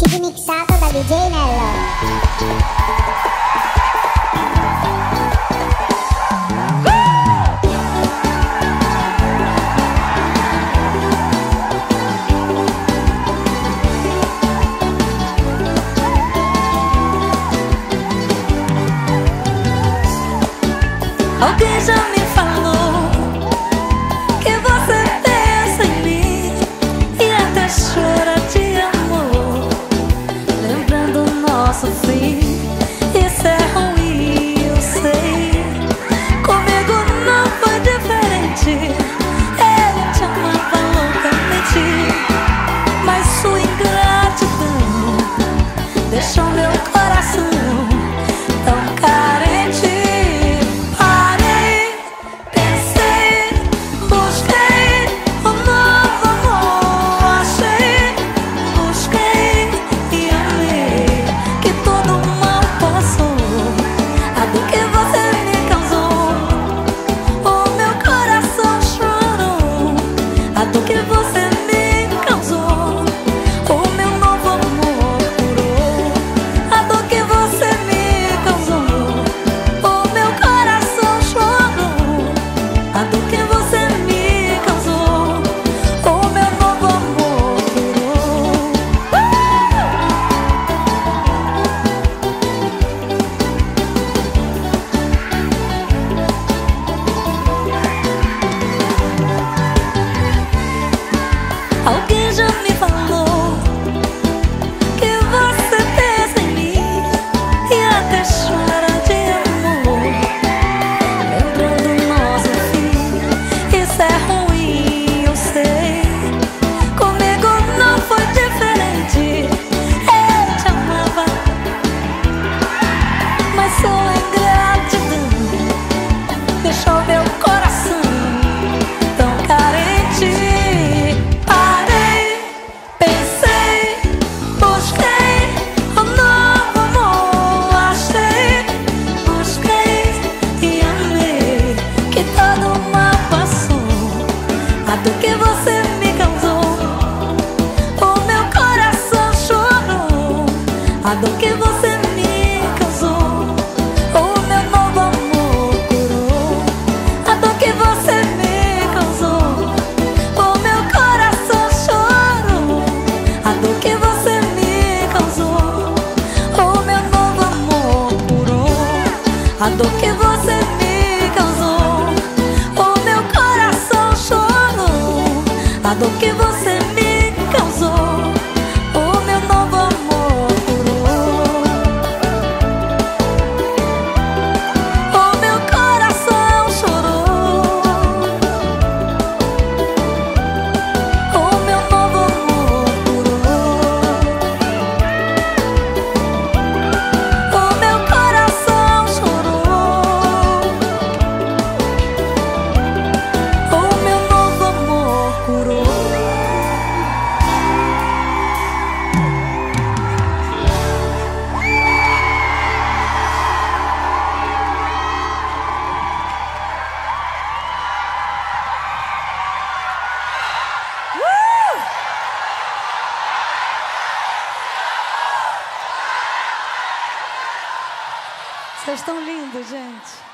chip mixato da DJ Nello. Oh, pensa-me 好歌。do que você me causou. O meu coração chorou. A dor que você me causou. O meu novo amor curou. A dor que você me causou. O meu coração chorou. A dor que você me causou. O meu novo amor curou. A dor que você me passado que você Vocês estão lindos, gente.